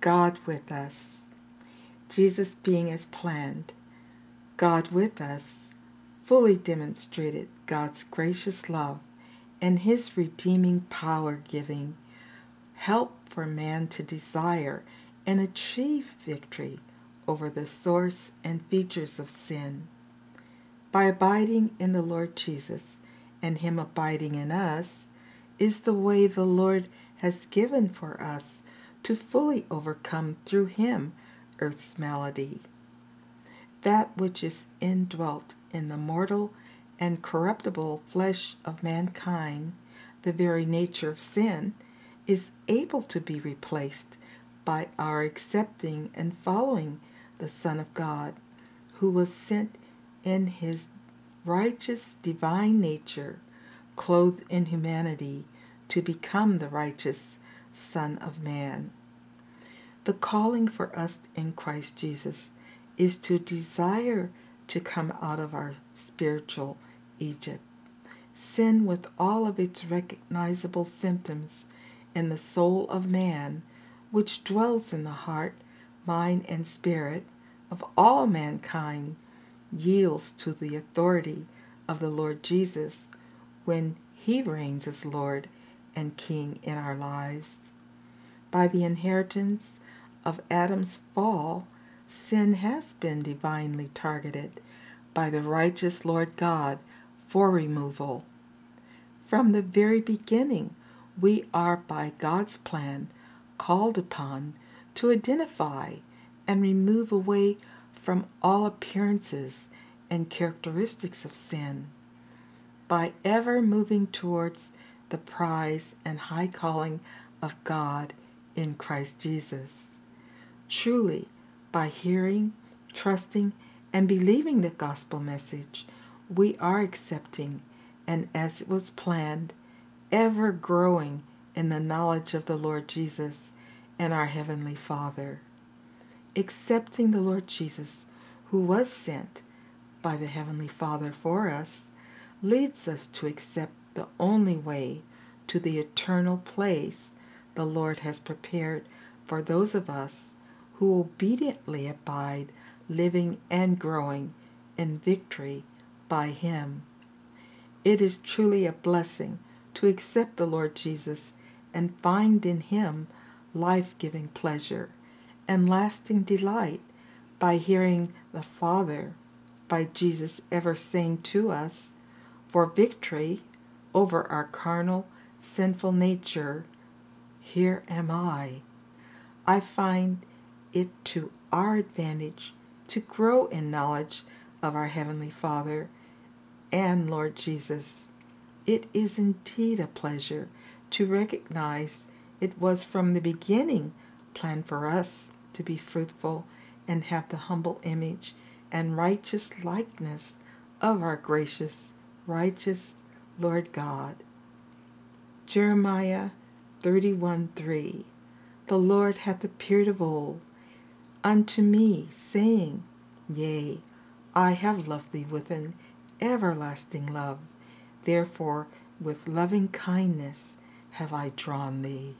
God with us. Jesus being as planned, God with us, fully demonstrated God's gracious love and his redeeming power giving help for man to desire and achieve victory over the source and features of sin. By abiding in the Lord Jesus and him abiding in us is the way the Lord has given for us to fully overcome through him earth's malady. That which is indwelt in the mortal and corruptible flesh of mankind, the very nature of sin, is able to be replaced by our accepting and following the Son of God, who was sent in his righteous divine nature, clothed in humanity, to become the righteous Son of Man. The calling for us in Christ Jesus is to desire to come out of our spiritual Egypt. Sin, with all of its recognizable symptoms in the soul of man, which dwells in the heart, mind, and spirit of all mankind, yields to the authority of the Lord Jesus when he reigns as Lord and King in our lives. By the inheritance of Adam's fall, sin has been divinely targeted by the righteous Lord God for removal. From the very beginning, we are by God's plan called upon to identify and remove away from all appearances and characteristics of sin. By ever moving towards the prize and high calling of God in Christ Jesus. Truly, by hearing, trusting, and believing the gospel message, we are accepting and, as it was planned, ever growing in the knowledge of the Lord Jesus and our Heavenly Father. Accepting the Lord Jesus, who was sent by the Heavenly Father for us, leads us to accept the only way to the eternal place the Lord has prepared for those of us who obediently abide, living and growing in victory by Him. It is truly a blessing to accept the Lord Jesus and find in Him life giving pleasure and lasting delight by hearing the Father, by Jesus ever saying to us, For victory over our carnal, sinful nature, here am I. I find it to our advantage to grow in knowledge of our Heavenly Father and Lord Jesus. It is indeed a pleasure to recognize it was from the beginning planned for us to be fruitful and have the humble image and righteous likeness of our gracious, righteous Lord God. Jeremiah 31 3 The Lord hath appeared of old unto me, saying, Yea, I have loved thee with an everlasting love. Therefore, with loving kindness have I drawn thee.